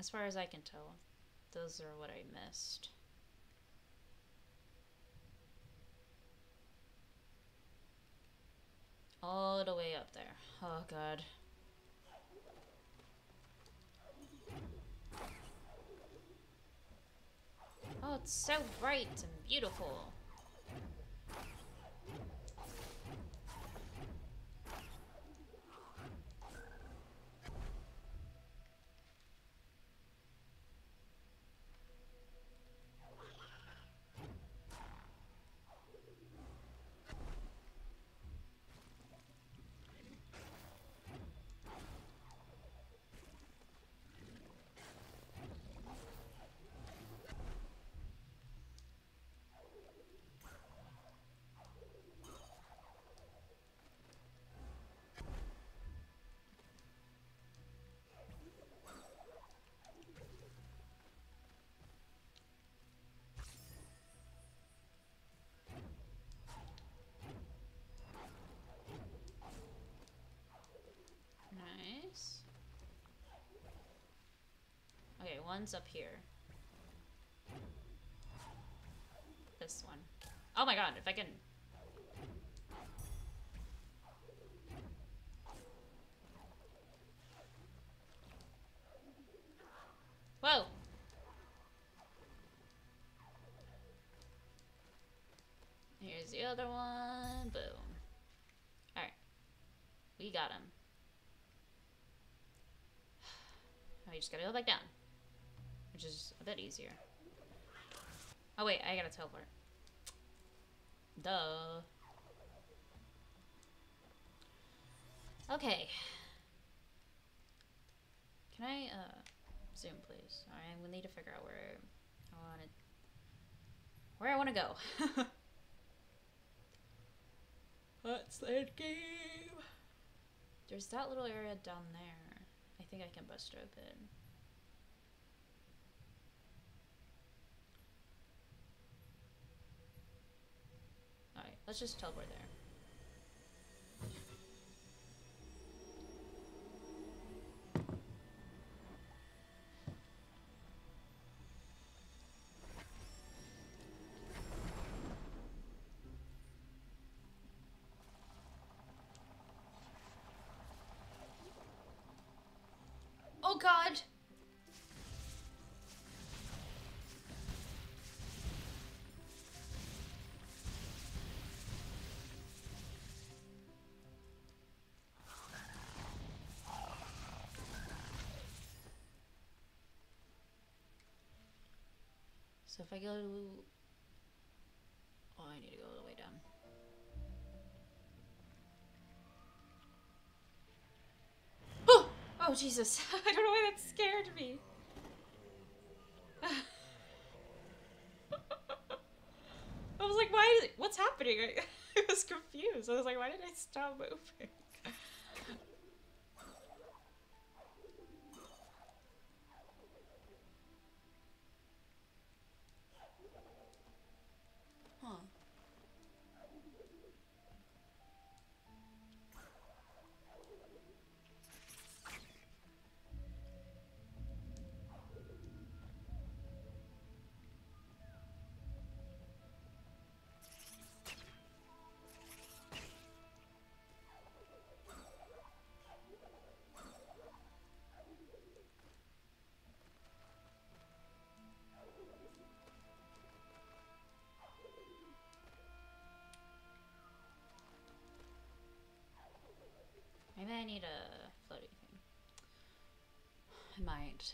As far as I can tell, those are what I missed. All the way up there. Oh god. Oh, it's so bright and beautiful. Nice. Okay, one's up here. This one. Oh my god, if I can... Whoa! Here's the other one. Boom. Alright. We got him. Now you just gotta go back down. Which is a bit easier. Oh wait, I gotta teleport. Duh. Okay. Can I, uh, zoom please? Alright, we need to figure out where I wanna, where I wanna go. Let's that game. There's that little area down there. I think I can bust open. Alright, let's just teleport there. Oh god! So if I go Oh, I need to go all the way down. Oh! Oh, Jesus. I don't know why that scared me. I was like, why? Is, what's happening? I was confused. I was like, why did I stop moving? Maybe I need a floaty thing. I might.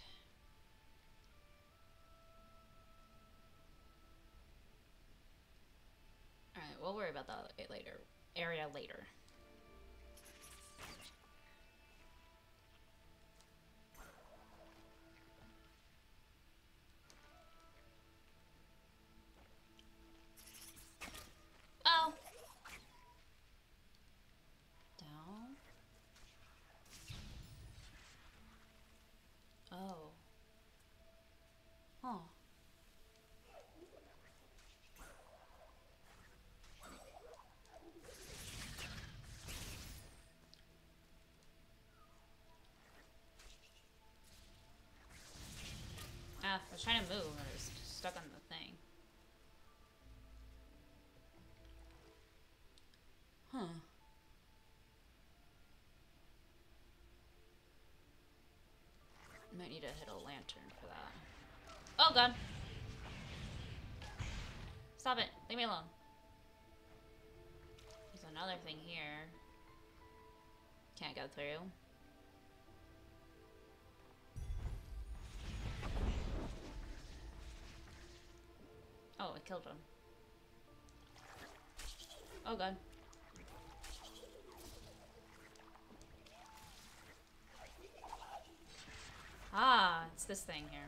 Alright, we'll worry about that later. Area later. Trying to move and I was stuck on the thing. Huh. Might need to hit a lantern for that. Oh god! Stop it! Leave me alone. There's another thing here. Can't go through. Oh, I killed him. Oh god. Ah, it's this thing here.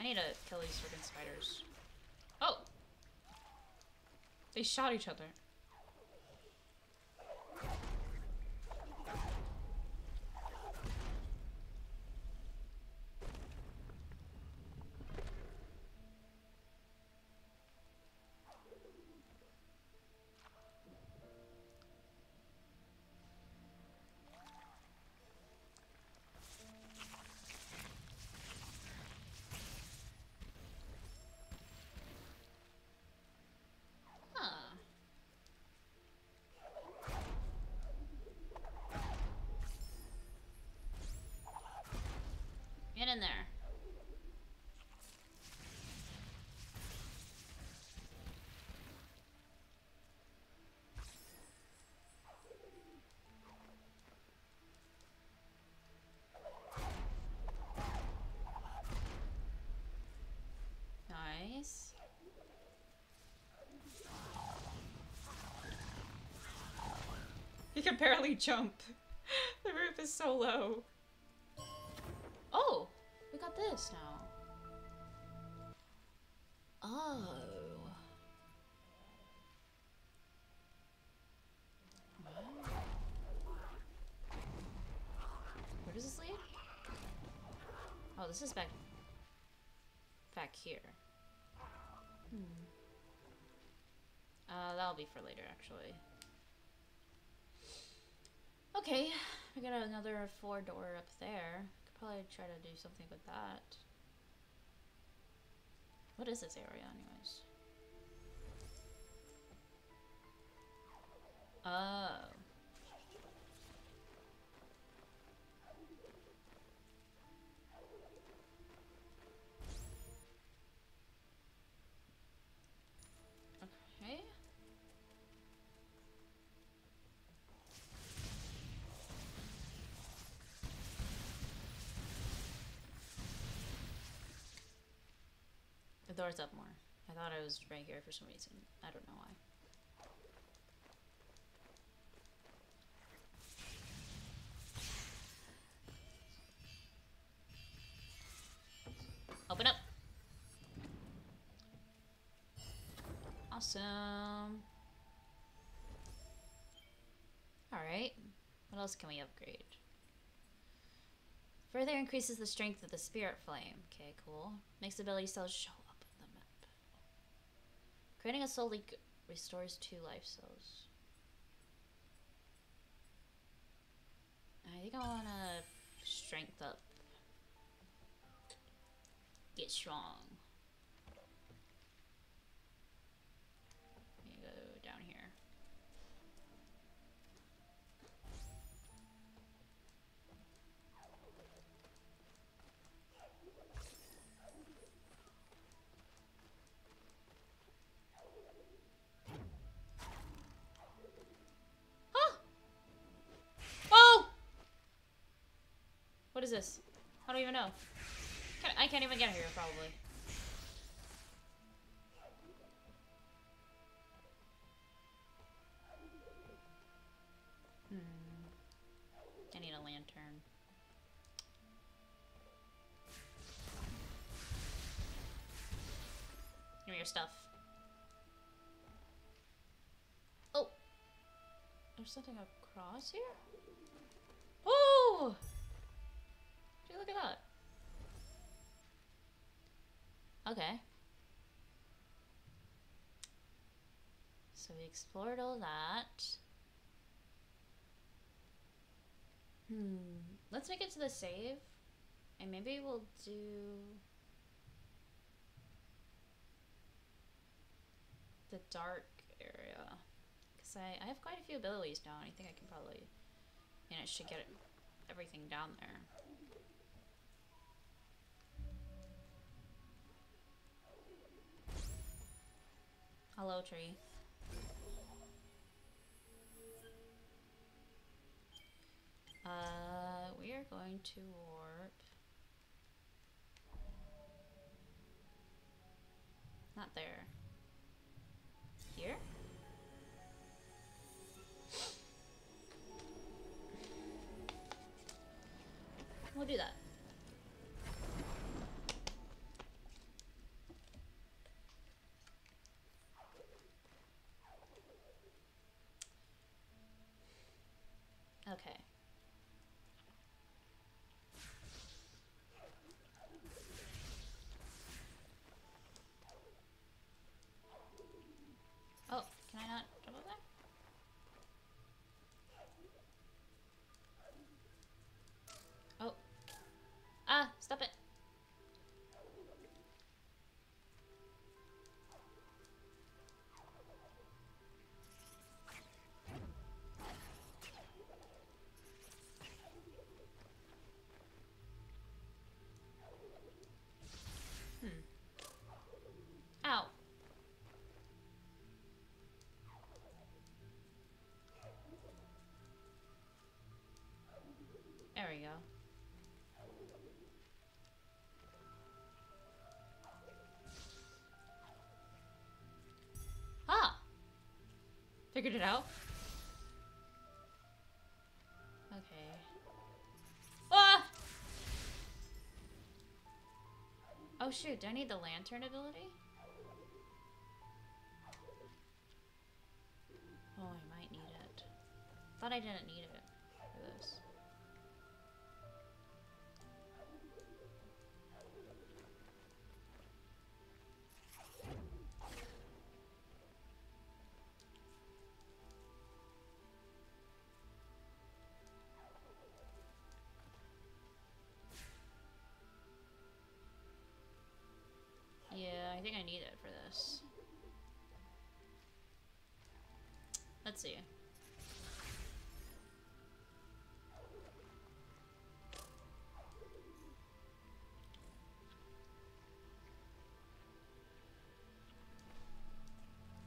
I need to kill these freaking spiders. Oh! They shot each other. Huh. Get in there. Nice. He can barely jump. the roof is so low. Oh, we got this now. Oh. For later, actually. Okay, we got another four door up there. Could probably try to do something with that. What is this area, anyways? Oh. Door's up more. I thought I was right here for some reason. I don't know why. Open up. Awesome. Alright. What else can we upgrade? Further increases the strength of the spirit flame. Okay, cool. Makes ability cells show up on the map. Creating a Soul Link restores two life cells. I think I wanna strength up. Get strong. Is this? I don't even know. I can't even get here, probably. Hmm. I need a lantern. Give me your stuff. Oh! There's something across here? Oh! Look at that. Okay. So we explored all that. Hmm. Let's make it to the save. And maybe we'll do... The dark area. Because I, I have quite a few abilities now, and I think I can probably manage to get everything down there. Hello, tree. Uh, we are going to warp. Not there. Here? We'll do that. Figured it out. Okay. Ah! Oh shoot, do I need the lantern ability? Oh, I might need it. Thought I didn't need it think I need it for this. Let's see.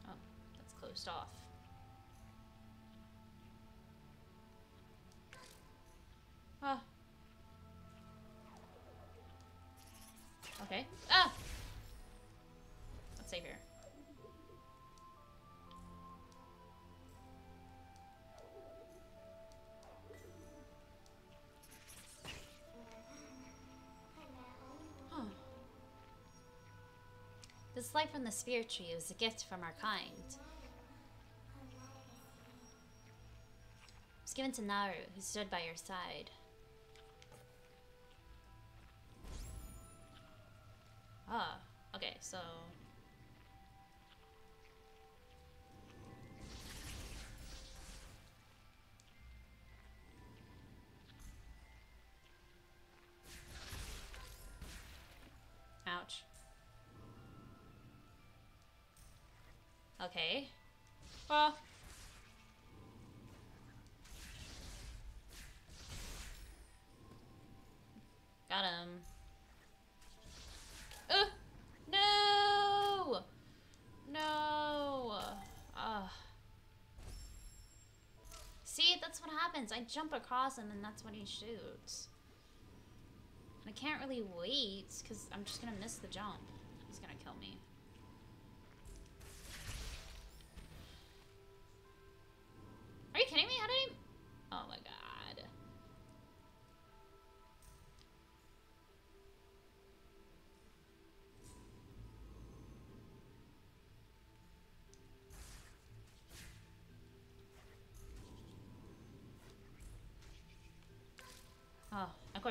Oh, that's closed off. Ah. Okay. Save here. Huh. This light from the spirit tree is a gift from our kind. It was given to Naru, who stood by your side. Okay. Well. Got him. Uh, no! No! Ugh. See, that's what happens. I jump across and that's when he shoots. I can't really wait, because I'm just gonna miss the jump.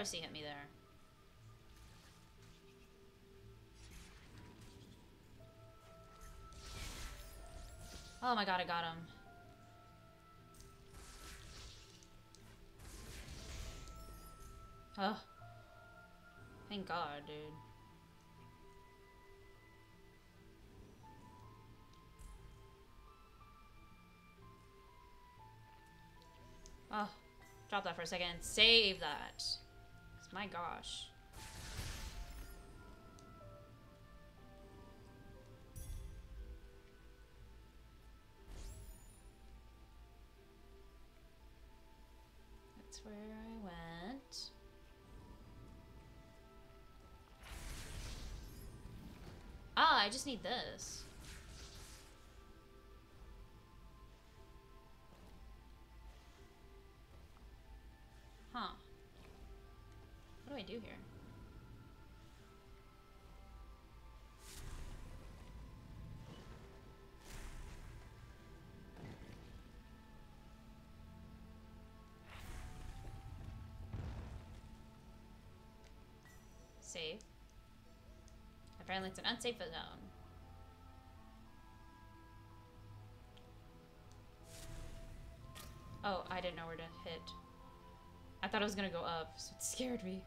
Course he hit me there. Oh my god, I got him. Ugh. Thank God, dude. Oh, drop that for a second. Save that. My gosh. That's where I went. Ah, I just need this. It's an unsafe zone. Oh, I didn't know where to hit. I thought it was gonna go up, so it scared me.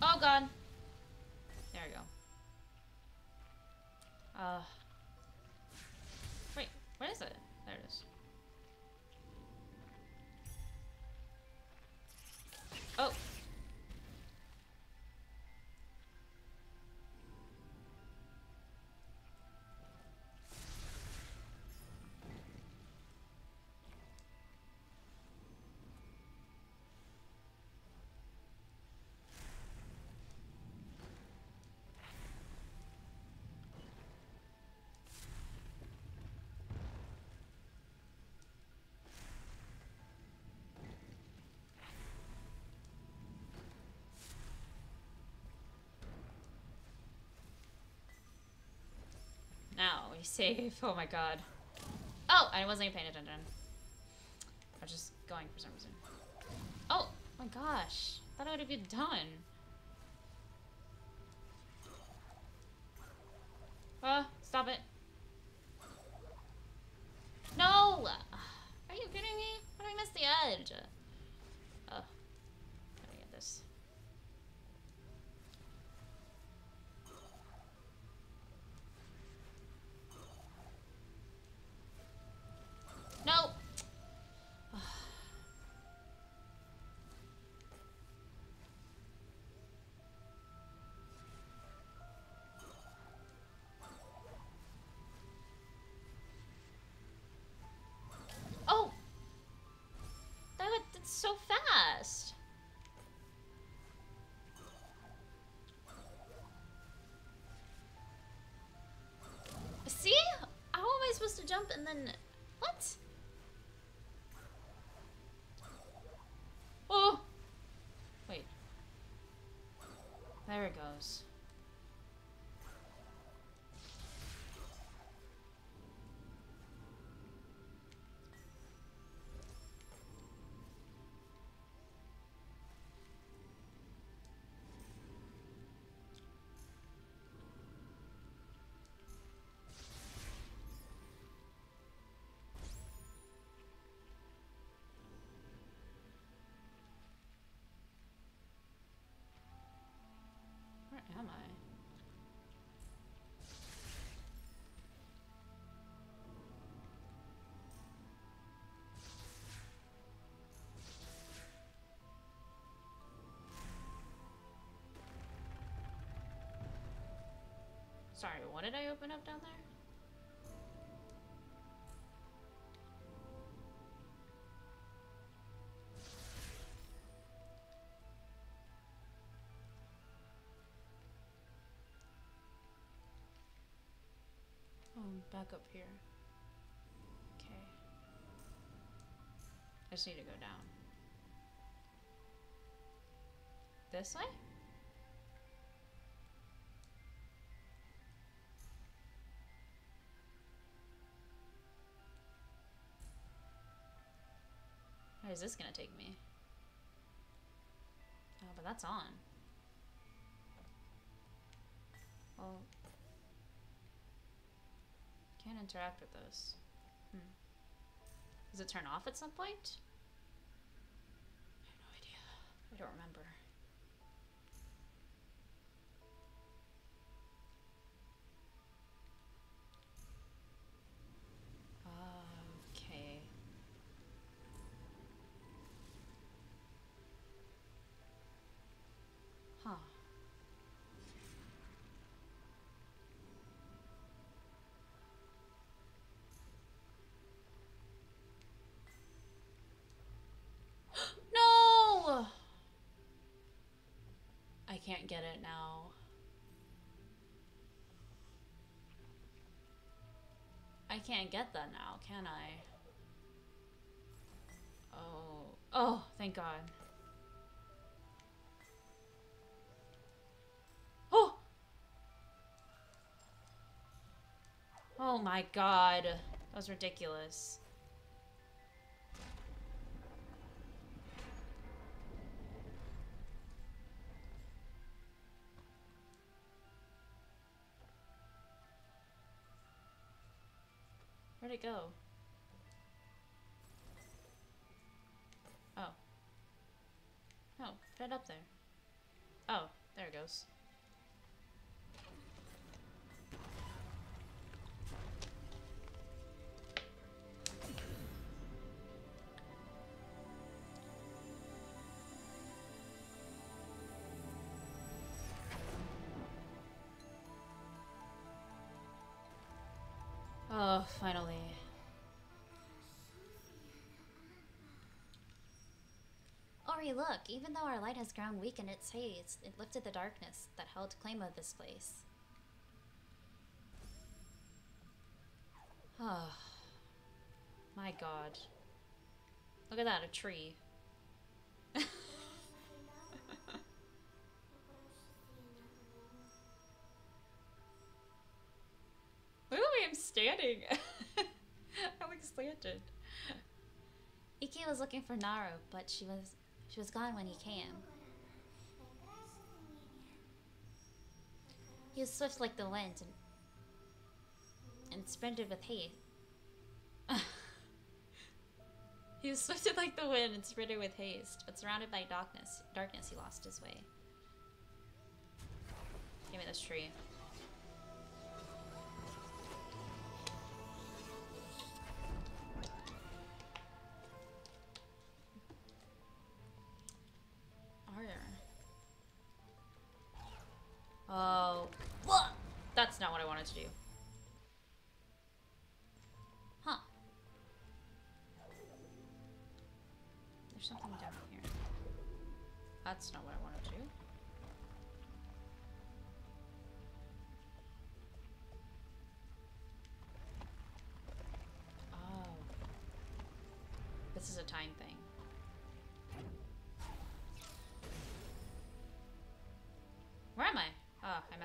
Oh god. Uh. We save. Oh my god. Oh, I wasn't even paying attention. I was just going for some reason. Oh my gosh. I thought I would have been done. So fast! See? How am I supposed to jump and then... What? Oh! Wait. There it goes. Am I? Sorry, what did I open up down there? Back up here. Okay. I just need to go down. This way? Where is this gonna take me? Oh, but that's on. Well, can't interact with those. Hmm. Does it turn off at some point? I have no idea. I don't remember. Get it now. I can't get that now, can I? Oh. Oh, thank God. Oh! Oh my God. That was ridiculous. Where'd it go? Oh. Oh, right up there. Oh, there it goes. Oh, finally. Ori, look, even though our light has grown weak in its haze, it lifted the darkness that held claim of this place. Oh. My god. Look at that, a tree. standing. I'm like slanted. Iki was looking for Naru, but she was she was gone when he came. He was swift like the wind and, and sprinted with haste. he was swifted like the wind and sprinted with haste, but surrounded by darkness, darkness he lost his way. Give me this tree. That's not what I wanted to do. Huh. There's something down here. That's not what I wanted to do. Oh. This is a time thing.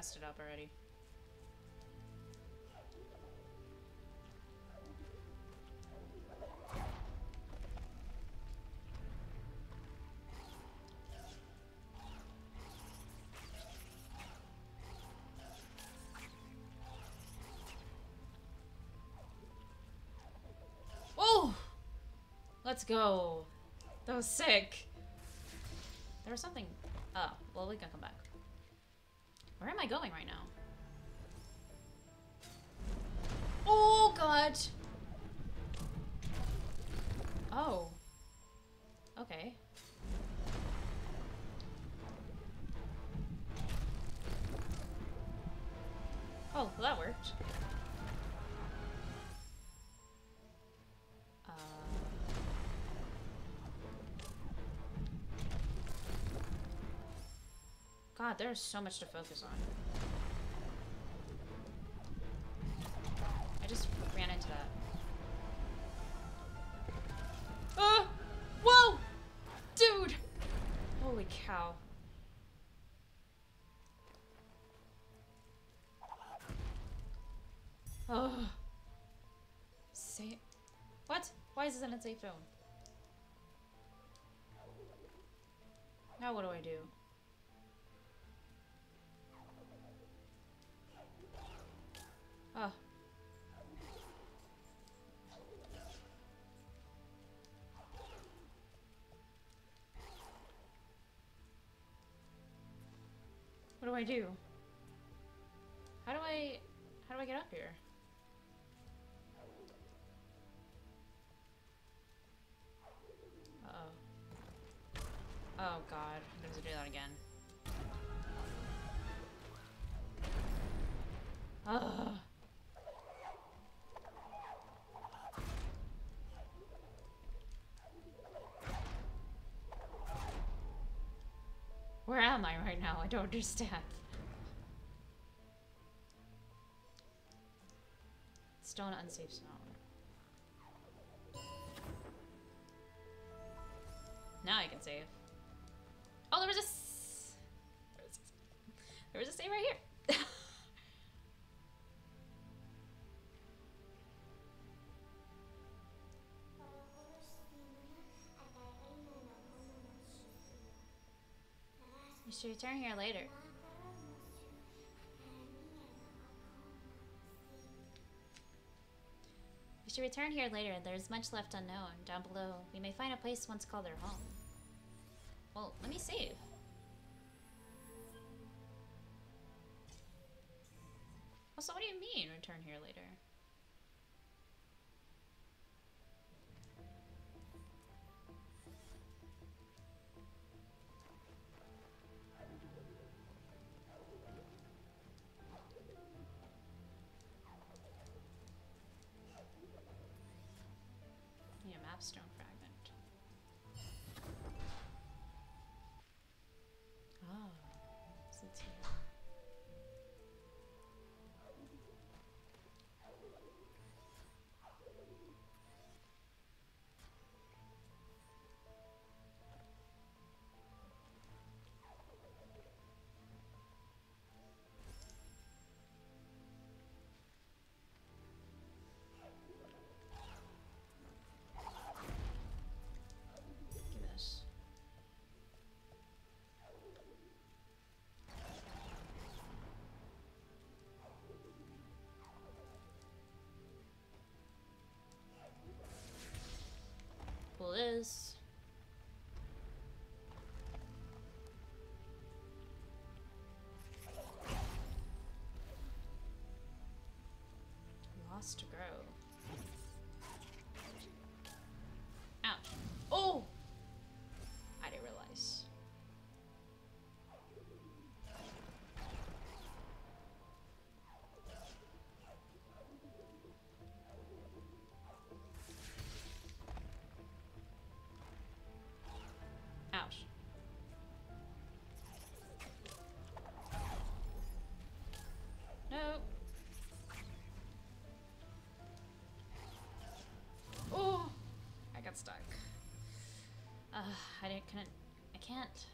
Messed it up already. Oh! Let's go. That was sick. There was something... Oh, well, we can come back. Where am I going right now? Oh, God! Oh. There's so much to focus on. I just ran into that. Oh! Whoa! Dude! Holy cow. Oh. Say What? Why is this an unsafe zone? Now what do I do? Oh. What do I do? How do I... How do I get up here? Uh-oh. Oh god, I'm gonna have to do that again. Ugh. Where am I right now? I don't understand. Still an unsafe zone. Now I can save. Oh, there was a, there was a save right here. Should return here later. We should return here later. There's much left unknown. Down below, we may find a place once called our home. Well, let me save. Also, what do you mean, return here later? Pull Uh, I didn't, couldn't, I can't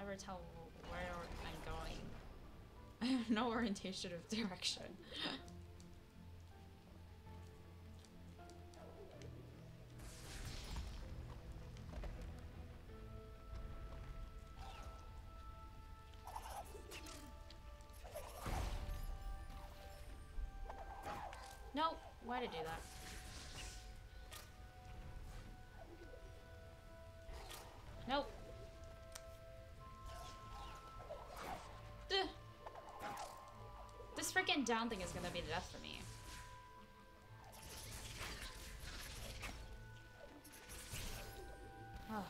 ever tell where I'm going. I have no orientation of direction. Down thing is gonna be the death for me. Oh.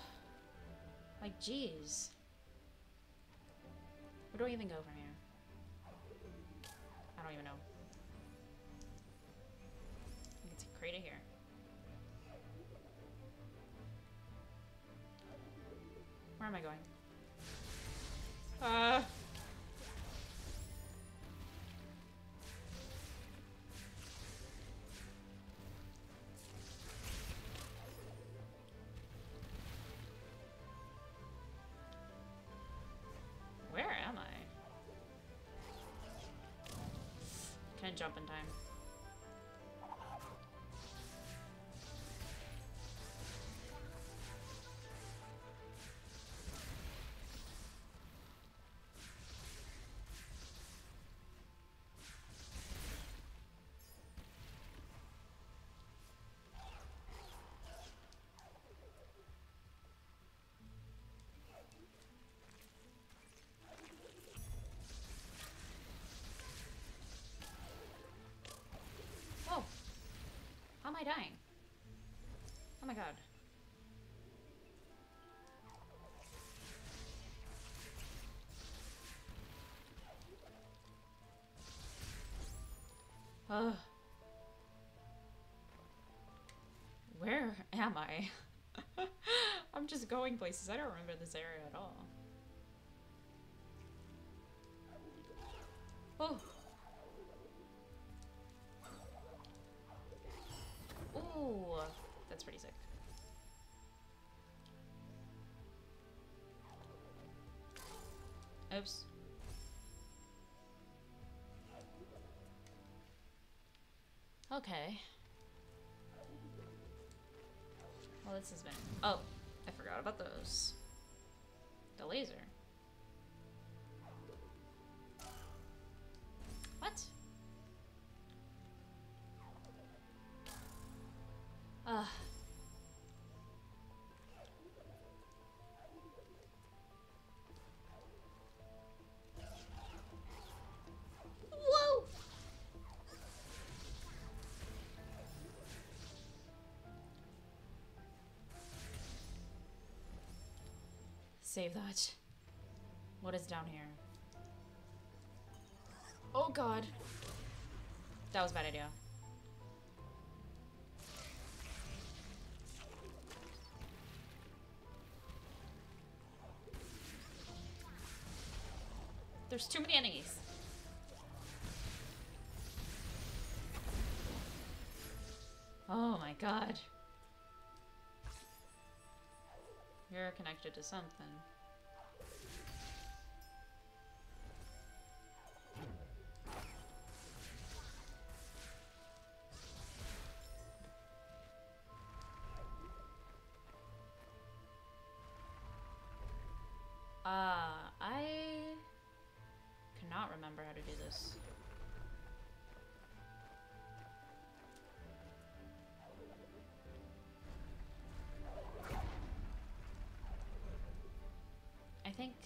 Like, jeez. Where do I even go from here? I don't even know. I think it's a crater here. Where am I going? Jump in time? Dying? Oh my god. Ugh. Where am I? I'm just going places. I don't remember this area at all. Okay. Well, this has been. Oh, I forgot about those. The laser. What? Ugh. Save that. What is down here? Oh god. That was a bad idea. There's too many enemies. Oh my god. You're connected to something.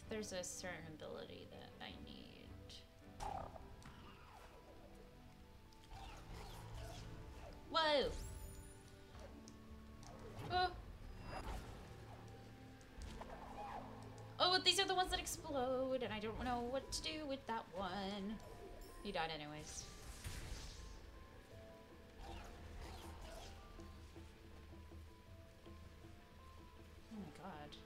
There's a certain ability that I need. Whoa! Oh. Oh, these are the ones that explode, and I don't know what to do with that one. He died anyways. Oh my god.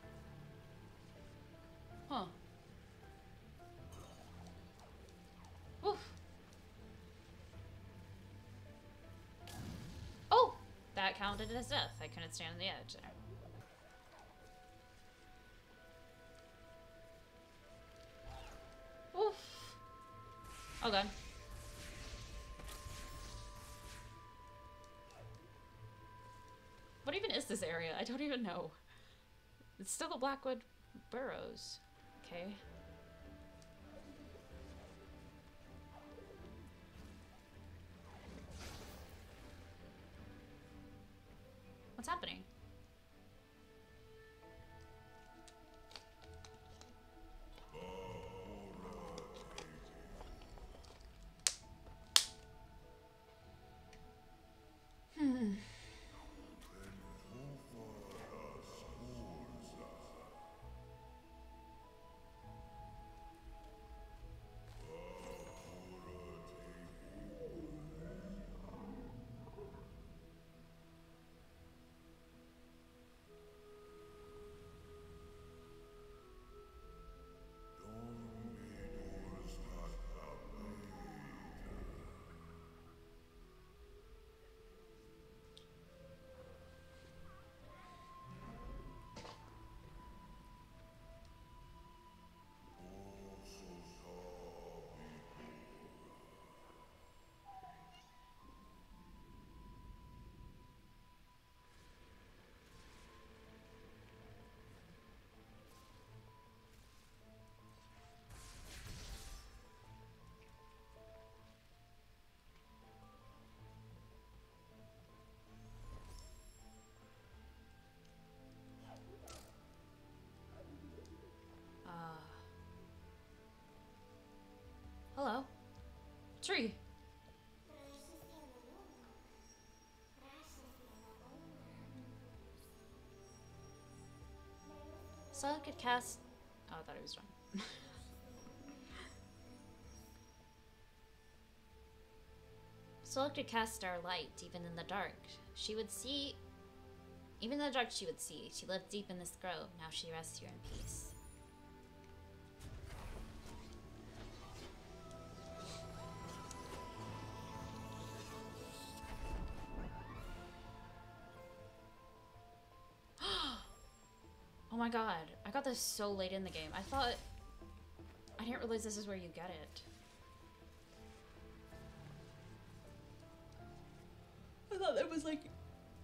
That counted as death. I couldn't stand on the edge. Oof. Oh god. What even is this area? I don't even know. It's still the Blackwood Burrows. Okay. tree. So I could cast. Oh, I thought it was done. Sol could cast our light even in the dark. She would see. Even in the dark, she would see. She lived deep in this grove. Now she rests here in peace. My god. I got this so late in the game. I thought. I didn't realize this is where you get it. I thought that was like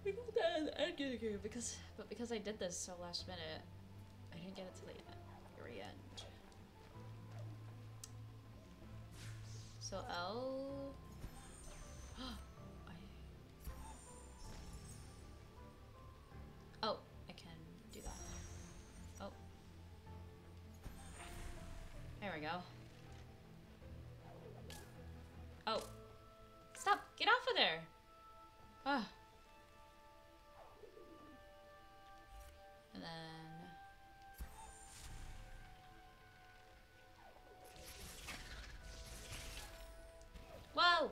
we got at the end of the game because but because I did this so last minute, I didn't get it till the very end. So L go. Oh. Stop! Get off of there! Ah. And then... Whoa!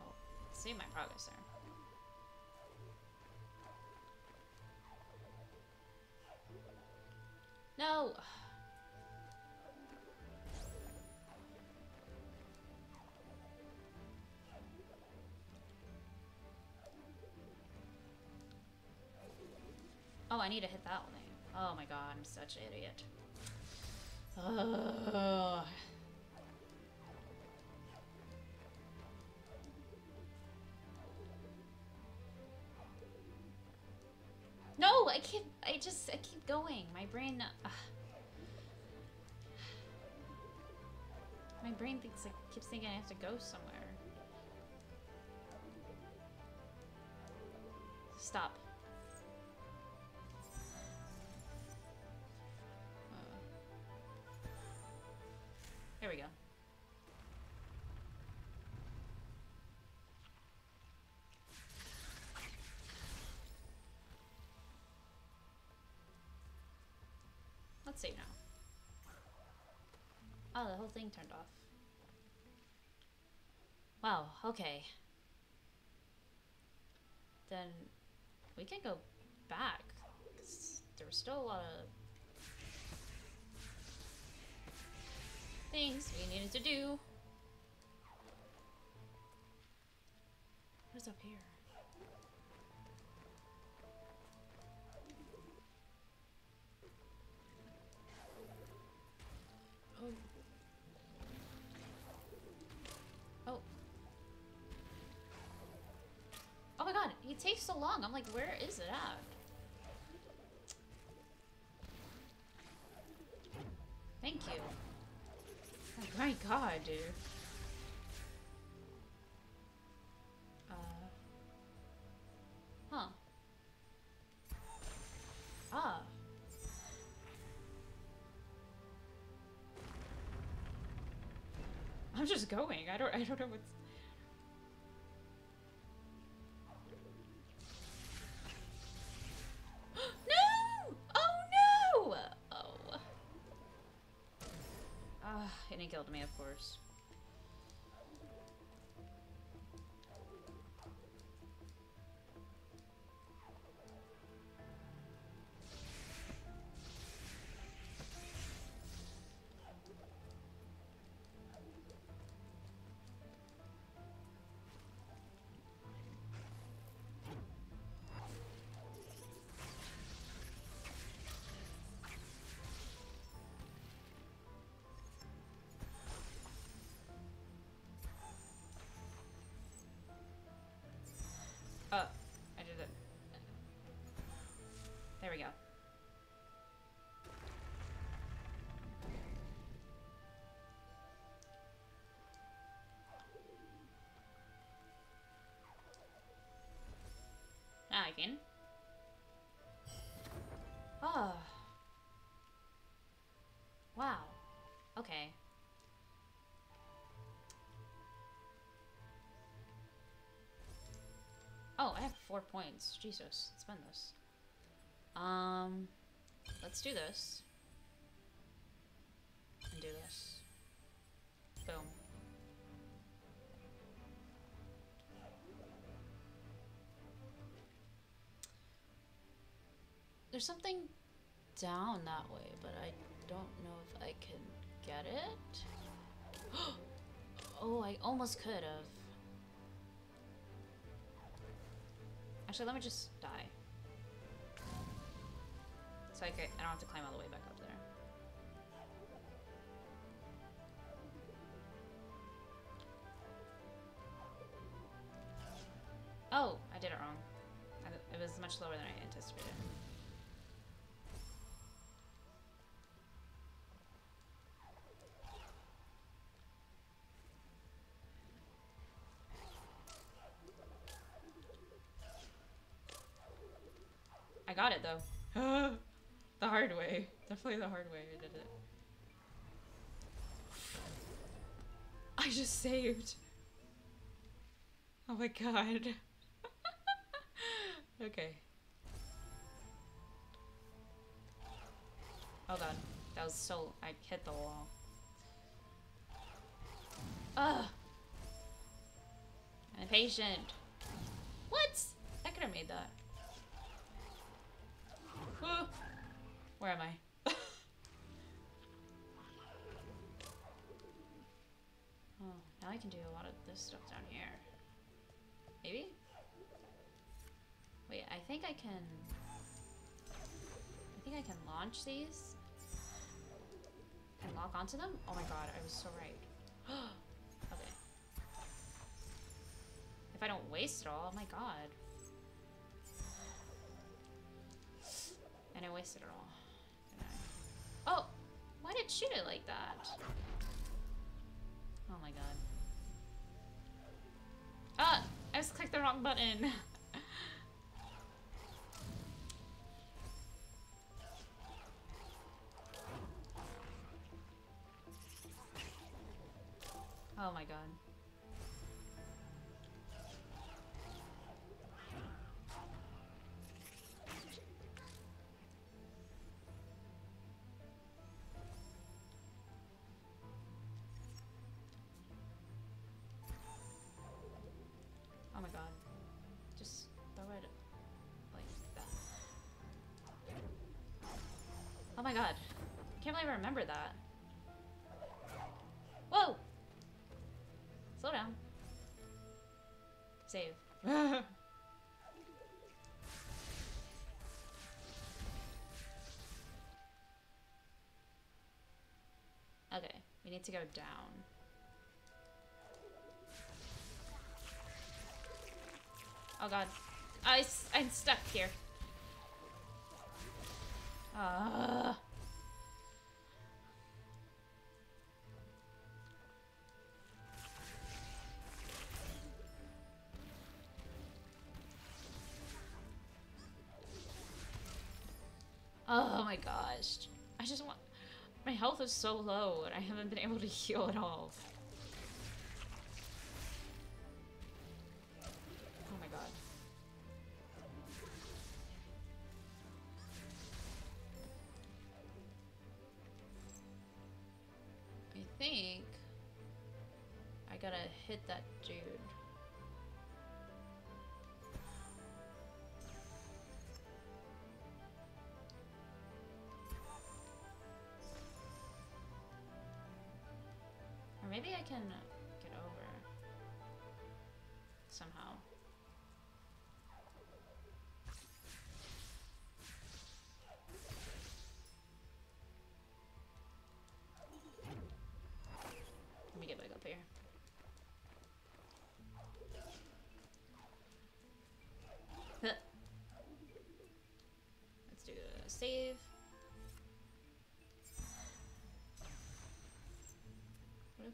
Oh, see my progress there. I need to hit that one. Oh my god, I'm such an idiot. Ugh. No, I keep. I just. I keep going. My brain. ugh. My brain thinks. Like, keeps thinking I have to go somewhere. Let's save now. Oh, the whole thing turned off. Wow, okay. Then we can go back. 'cause There's still a lot of things we needed to do. What is up here? So long. I'm like, where is it at? Thank you. Oh my god, dude. Uh. Huh. Ah. I'm just going. I don't I don't know what's course. Now I can. Oh. Wow. Okay. Oh, I have four points. Jesus, spend this. Um, let's do this. And do this. Boom. There's something down that way, but I don't know if I can get it. oh, I almost could have. Actually, let me just die. So I, I don't have to climb all the way back up there. Oh, I did it wrong. It was much lower than I anticipated. Got it though. the hard way. Definitely the hard way I did it. I just saved. Oh my god. okay. Oh god. That was so... I hit the wall. Ugh! I'm impatient. What? I could have made that. Where am I? oh, now I can do a lot of this stuff down here. Maybe? Wait, I think I can... I think I can launch these. And lock onto them? Oh my god, I was so right. okay. If I don't waste it all, oh my god. And I wasted it all. Oh! Why did it shoot it like that? Oh my god. Ah! I just clicked the wrong button. oh my god. My god. I can't believe I remember that. Whoa! Slow down. Save. okay, we need to go down. Oh god. I, I'm stuck here. Uh. Oh my gosh. I just want... My health is so low and I haven't been able to heal at all.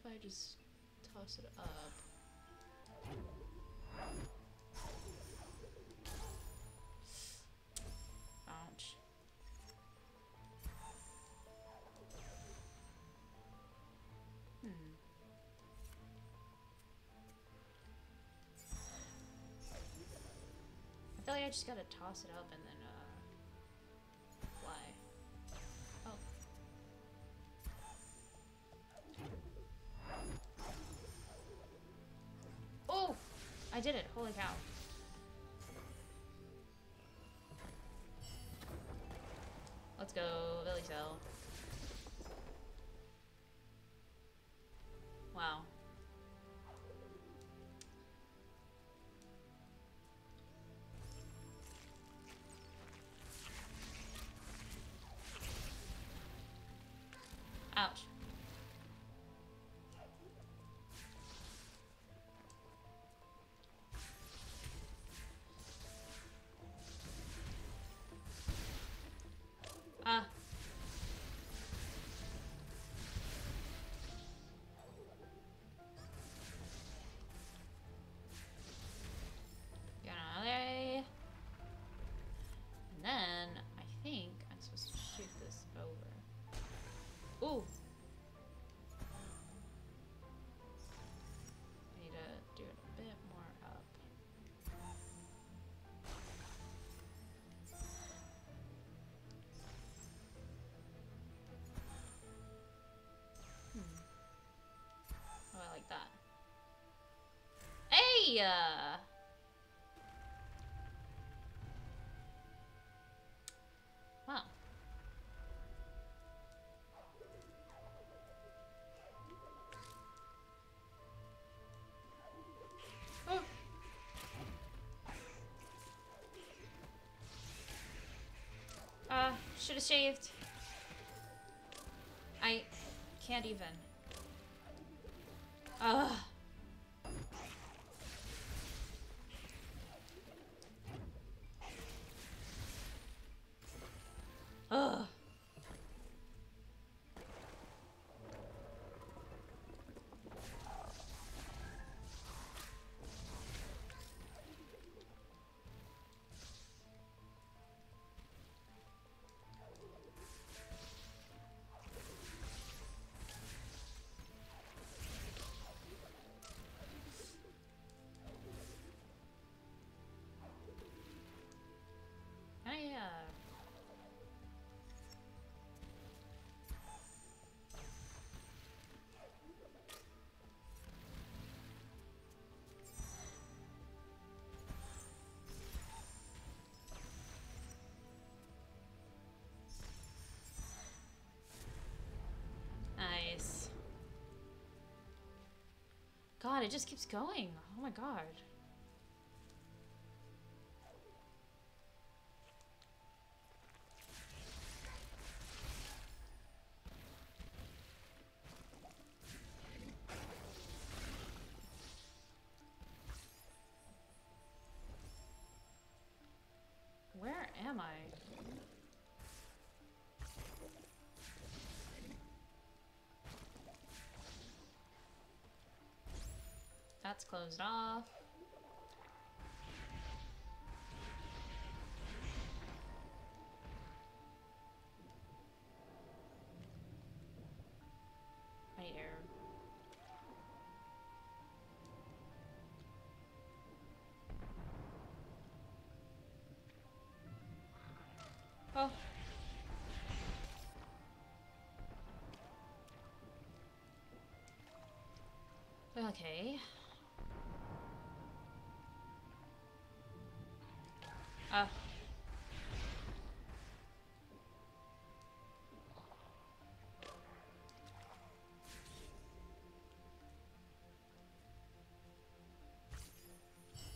If I just toss it up? Ouch. Hmm. feel like I just gotta toss it up and then, did it. Holy cow. Let's go, Billy Cell. Wow. Ouch. Hey! Wow. Oh. Uh, should have shaved. I can't even. Ugh. God, it just keeps going. Oh my god. That's closed off. Need air. Oh. Okay. Ah.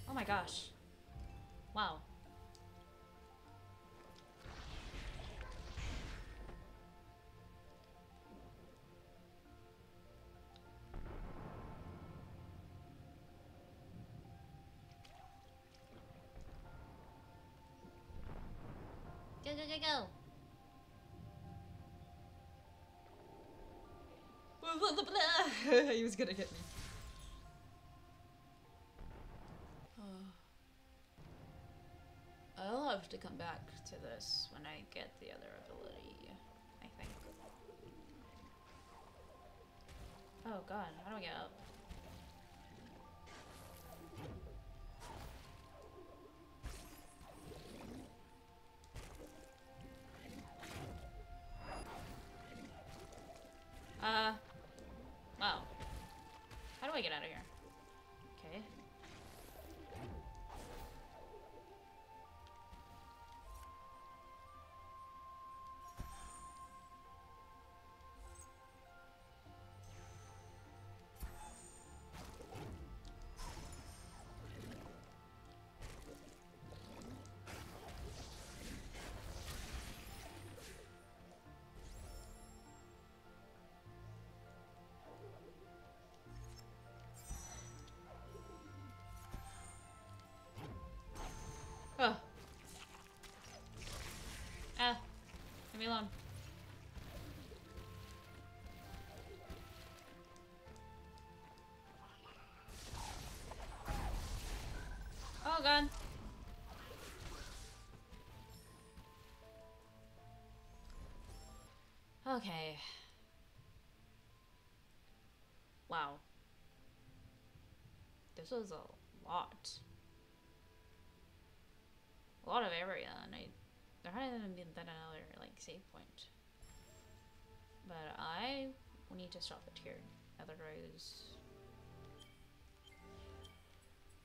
Oh my gosh. Wow. Go, go, go, go. Blah, blah, blah. he was gonna hit me. I'll have to come back to this when I get the other ability, I think. Oh god, how do I get up? Uh, Okay. Wow. This was a lot. A lot of area, and I there hadn't even been that another like save point. But I need to stop it here, otherwise.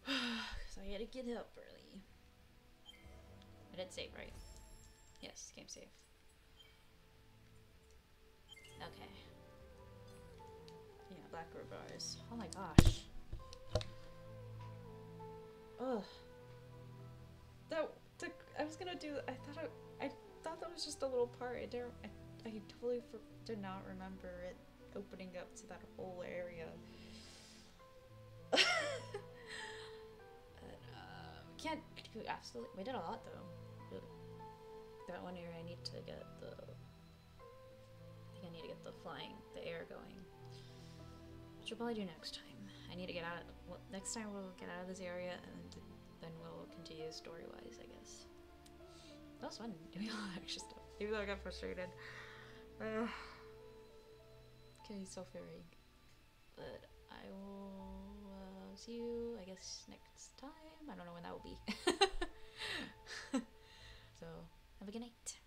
Because I gotta get up early. I did save, right? Yes, game save. Okay. Yeah, black bars. Oh my gosh. Ugh. That, the, I was gonna do. I thought I, I thought that was just a little part. I don't. I, I totally for, did not remember it opening up to that whole area. Can't do absolutely. We did a lot though. That one area I need to get the. I think I need to get the flying, the air going. Which we'll probably do next time. I need to get out. Of, well, next time we'll get out of this area and then we'll continue story wise, I guess. That was fun doing all that extra stuff. Even though I got frustrated. Uh, okay, so fearing. But I will see you, I guess, next time. I don't know when that will be. so, have a good night.